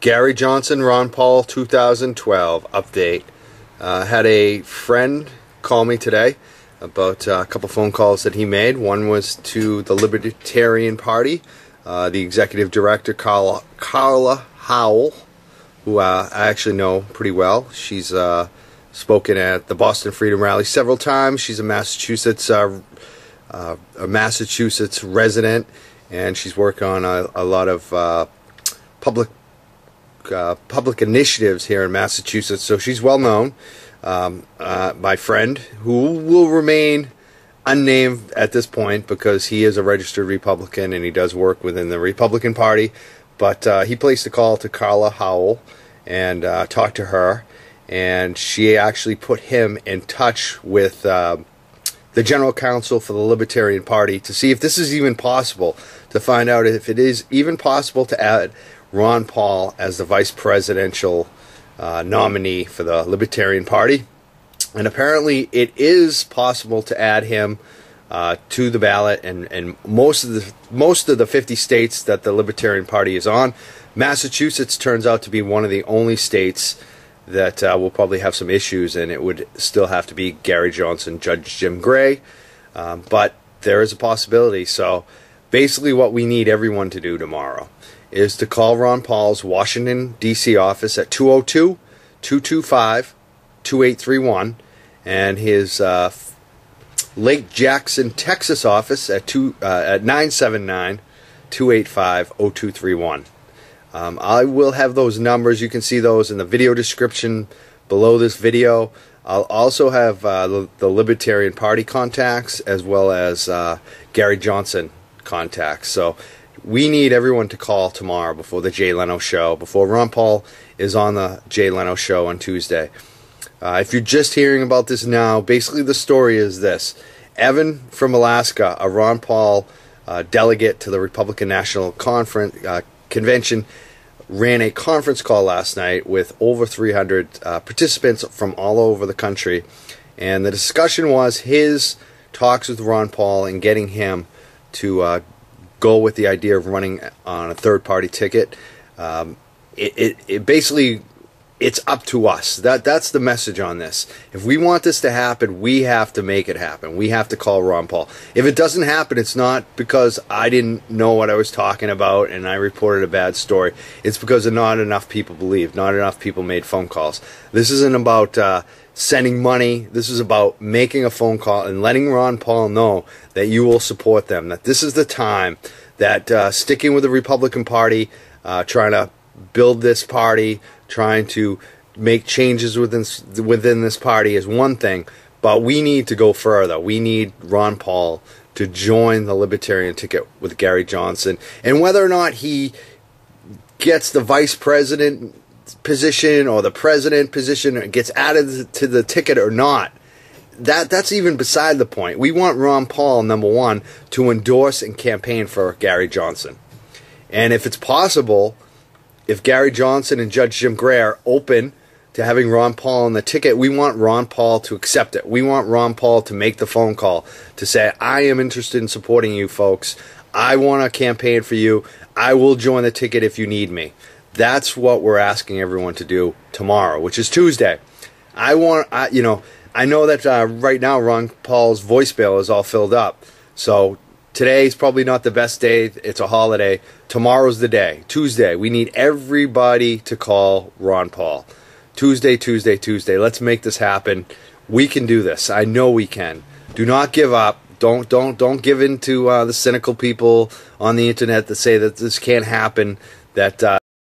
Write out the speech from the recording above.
Gary Johnson, Ron Paul 2012 update. Uh, had a friend call me today about uh, a couple phone calls that he made. One was to the Libertarian Party, uh, the executive director, Carla, Carla Howell, who uh, I actually know pretty well. She's uh, spoken at the Boston Freedom Rally several times. She's a Massachusetts, uh, a Massachusetts resident, and she's worked on a, a lot of public uh, public initiatives here in Massachusetts, so she's well known. Um, uh, my friend, who will remain unnamed at this point because he is a registered Republican and he does work within the Republican Party, but uh, he placed a call to Carla Howell and uh, talked to her, and she actually put him in touch with uh, the general counsel for the Libertarian Party to see if this is even possible, to find out if it is even possible to add Ron Paul as the vice presidential uh, nominee for the Libertarian Party. And apparently, it is possible to add him uh, to the ballot, and, and most of the most of the 50 states that the Libertarian Party is on, Massachusetts turns out to be one of the only states that uh, will probably have some issues, and it would still have to be Gary Johnson, Judge Jim Gray, um, but there is a possibility. So, basically, what we need everyone to do tomorrow is to call Ron Paul's Washington, D.C. office at 202 225 2831 and his uh, Lake Jackson, Texas office at, two, uh, at 979 285 0231. Um, I will have those numbers. You can see those in the video description below this video. I'll also have uh, the, the, Libertarian Party contacts as well as uh, Gary Johnson contacts. So we need everyone to call tomorrow before the Jay Leno show, before Ron Paul is on the Jay Leno show on Tuesday. Uh, if you're just hearing about this now, basically the story is this Evan from Alaska, a Ron Paul uh, delegate to the Republican National Conference uh, Convention, ran a conference call last night with over 300 uh, participants from all over the country. And the discussion was his talks with Ron Paul and getting him to uh, go with the idea of running on a third party ticket. Um, it, it, it basically it's up to us. That that's the message on this. If we want this to happen, we have to make it happen. We have to call Ron Paul. If it doesn't happen, it's not because I didn't know what I was talking about and I reported a bad story. It's because not enough people believed. Not enough people made phone calls. This isn't about uh, sending money. This is about making a phone call and letting Ron Paul know that you will support them. That this is the time that uh, sticking with the Republican Party, uh, trying to build this party, trying to make changes within within this party is one thing, but we need to go further. We need Ron Paul to join the Libertarian ticket with Gary Johnson, and whether or not he gets the vice president position or the president position or gets added to the ticket or not. That that's even beside the point. We want Ron Paul, number one, to endorse and campaign for Gary Johnson. And if it's possible, if Gary Johnson and Judge Jim Gray are open to having Ron Paul on the ticket, we want Ron Paul to accept it. We want Ron Paul to make the phone call to say, I am interested in supporting you folks. I want to campaign for you. I will join the ticket if you need me. That's what we're asking everyone to do tomorrow, which is Tuesday. I want, I, you know, I know that uh, right now Ron Paul's voicemail is all filled up. So today's probably not the best day. It's a holiday. Tomorrow's the day. Tuesday. We need everybody to call Ron Paul. Tuesday, Tuesday, Tuesday. Let's make this happen. We can do this. I know we can. Do not give up. Don't don't don't give in to uh, the cynical people on the internet that say that this can't happen. That uh,